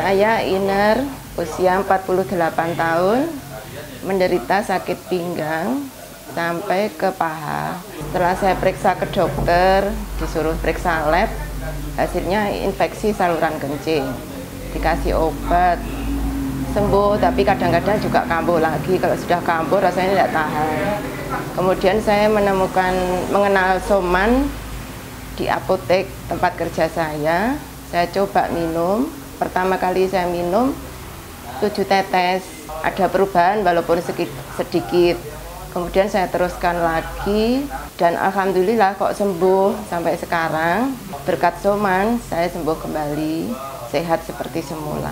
Saya Iner, usia 48 tahun, menderita sakit pinggang sampai ke paha. Setelah saya periksa ke dokter, disuruh periksa lab, hasilnya infeksi saluran kencing. Dikasih obat, sembuh, tapi kadang-kadang juga kambuh lagi. Kalau sudah kambuh rasanya tidak tahan. Kemudian saya menemukan, mengenal soman di apotek tempat kerja saya. Saya coba minum, pertama kali saya minum 7 tetes. Ada perubahan walaupun sedikit. Kemudian saya teruskan lagi dan alhamdulillah kok sembuh sampai sekarang. Berkat soman saya sembuh kembali. Sehat seperti semula